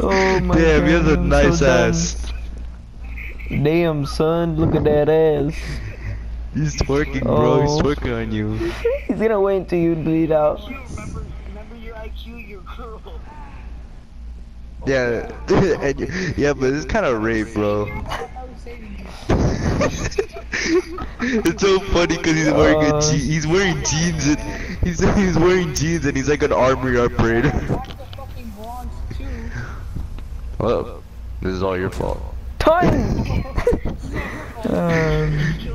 Oh my Damn, god. you have a I'm nice so done. ass. Damn, son, look at that ass. He's twerking, bro. He's Oh. twerking on you. He's gonna wait until you bleed out. Remember, remember your IQ, your girl. Yeah, and yeah, but it's kind of rape, bro. it's so funny because he's wearing a Uh. je- he's wearing jeans and he's he's wearing jeans and he's like an armory operator. Well, this is all your fault. Time! um...